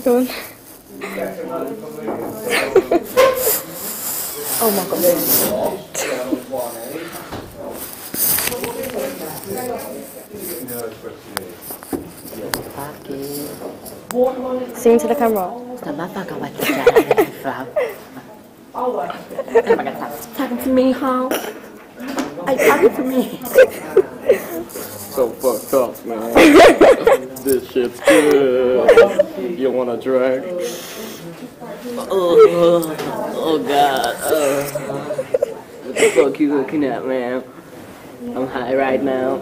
doon. oh my god. Sing to the camera. Talking to me, huh? Are you talking to me? So fucked up, man. this shit's good. You want to drag? Oh, oh God. Uh, what the fuck you looking at, man? I'm high right now.